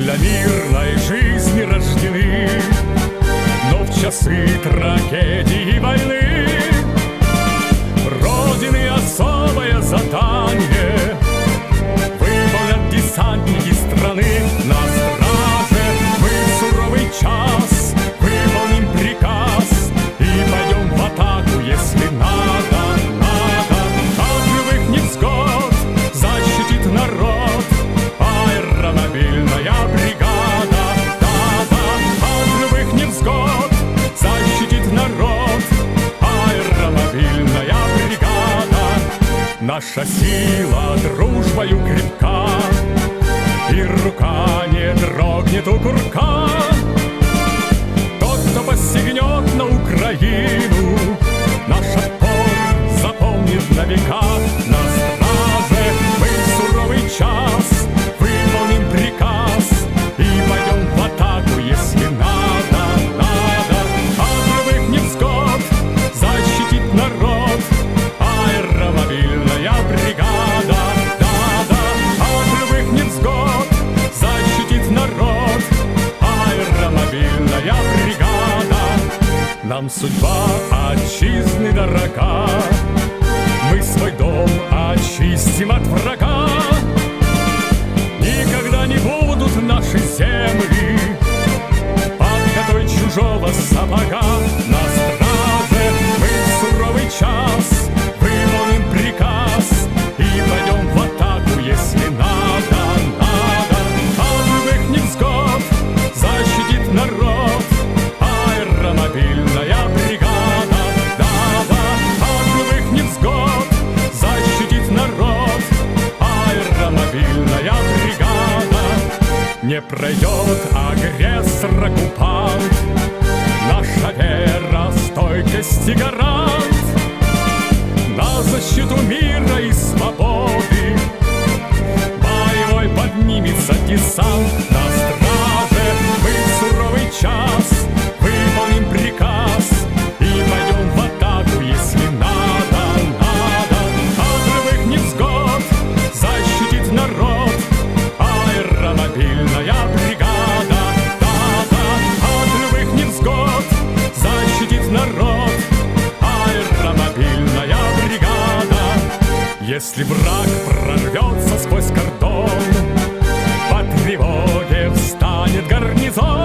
для мирной жизни рождены, Но в часы трагедии и войны наша сила дружбою крепка, И рука не дрогнет у курка. Нам судьба отчизны дорога, Мы свой дом очистим от врага. Никогда не будут наши земли Под катой чужого сапога. Не пройдет агрессор купа Если враг прорвется сквозь кордон, по тревоге встанет гарнизон.